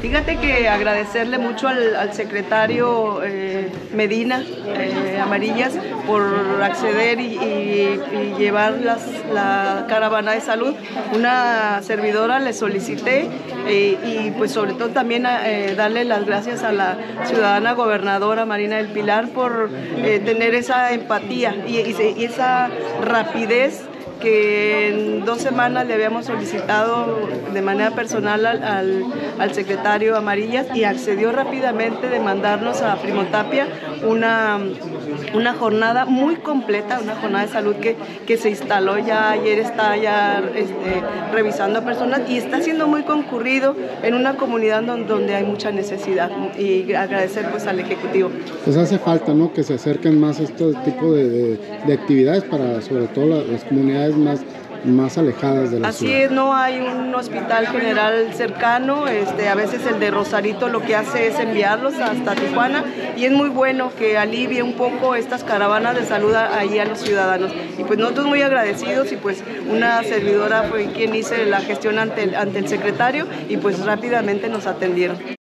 Fíjate que agradecerle mucho al, secretario eh, Medina eh, Amarillas por acceder y, llevar la caravana de salud. Una servidora le solicité eh, y pues sobre todo también darle las gracias a la ciudadana gobernadora Marina del Pilar por tener esa empatía y esa rapidez que en dos semanas le habíamos solicitado de manera personal al, al, secretario Amarillas y accedió rápidamente de mandarnos a Primotapia una, una jornada muy completa, una jornada de salud que, que se instaló ya ayer, está ya este, revisando a personas y está siendo muy concurrido en una comunidad donde, hay mucha necesidad y agradecer pues al Ejecutivo. Pues hace falta ¿no? que se acerquen más a este tipo de, de, actividades para sobre todo las comunidades más más alejadas de la Así es, no hay un hospital general cercano, este, a veces el de Rosarito lo que hace es enviarlos hasta Tijuana y es muy bueno que alivie un poco estas caravanas de salud ahí a los ciudadanos. Y pues nosotros muy agradecidos y pues una servidora fue quien hice la gestión ante ante el secretario y pues rápidamente nos atendieron.